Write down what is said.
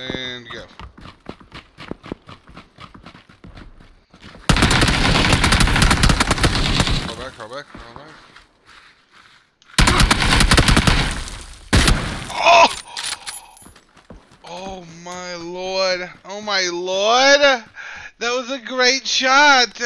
and go. Crawl back, crawl back, crawl back. Oh! Oh my lord. Oh my lord. That was a great shot.